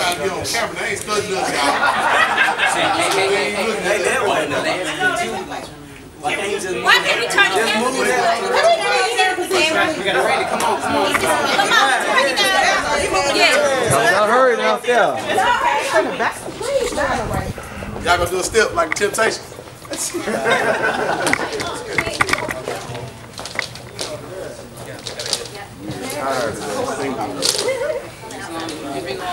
trying to get on camera. They ain't studying us, y'all. Hey, that wasn't the last Why can't you just move Why can't we turn the Just camera move this that. you doing here, Cassandra? We gotta ready. Come on, come on. Come on, turn it down. Yeah. Y'all hurry now, yeah. Y'all gonna do a step like Temptation?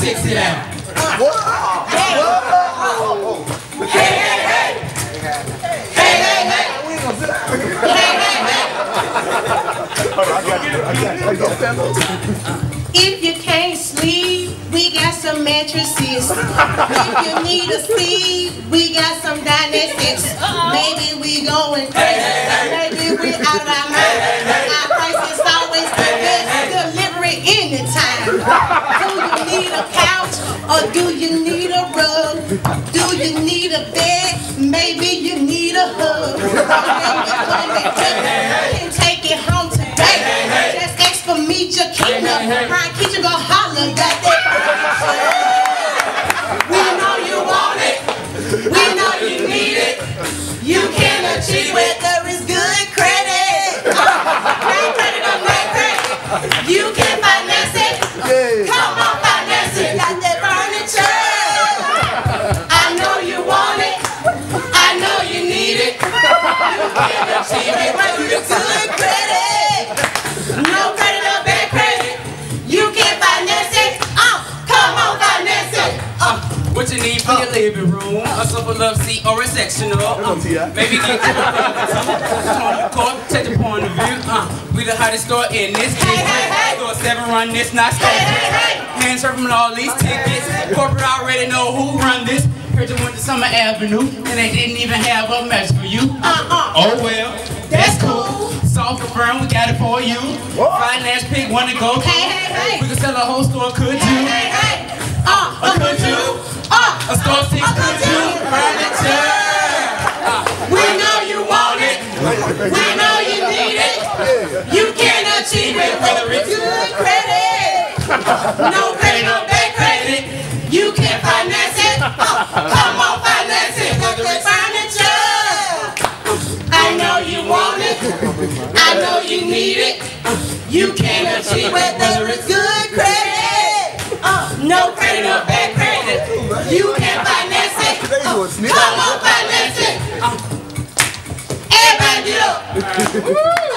Start six it out. If you can't sleep, we got some mattresses. if you need a seat, we got some Dynasties. Maybe we going crazy. Maybe we out of our mind. Our price is always the best. Delivery anytime. Or do you need a rug? Do you need a bed? Maybe you need a hug. Come take it, home today. Just ask for me, Jakeena. Brian Keisha go holler, got that. We know you want it. We know you need it. You can achieve it. There is good living room? A sofa love seat or a sectional? Uh, maybe get you a court, take the point of view. Uh, we the hottest store in this Hey, hey, hey. Store seven run this, not store. Hey, hey, hey. Hands from all these tickets. Corporate already know who run this. Heard you went to Summer Avenue and they didn't even have a match for you. Uh-uh. Oh well, That's cool. Soft firm, we got it for you. Finance pick, wanna go to. Hey, hey, hey. We can sell a whole store, could Hey, you? We know you need it. You can achieve it with good credit. No credit, no bad credit. You can finance it. Uh, come on, finance it. Got that furniture. I know you want it. I know you need it. You can achieve it. There is good credit. Uh, no credit, no bad credit. You can finance it. Uh, come on, finance it. Uh, everybody get up.